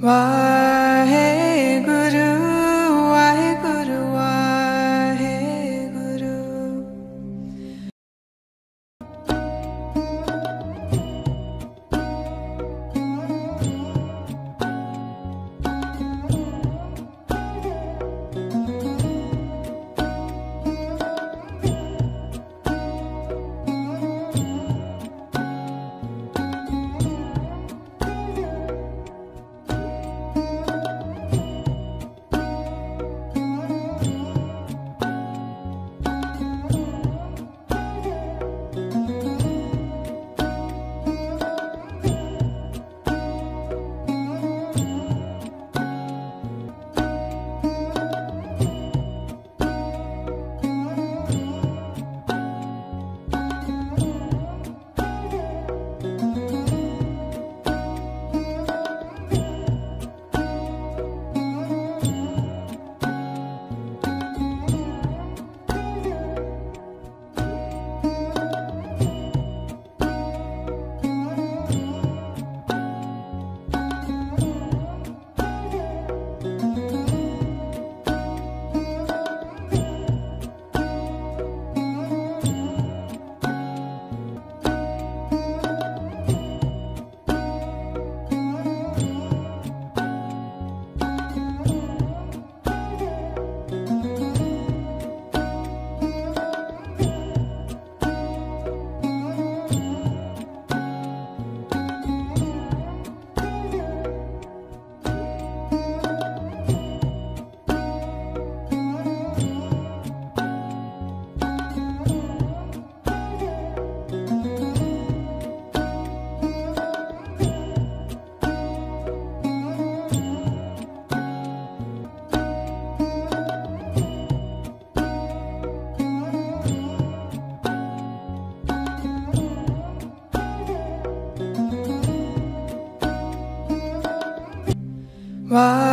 Why? Why?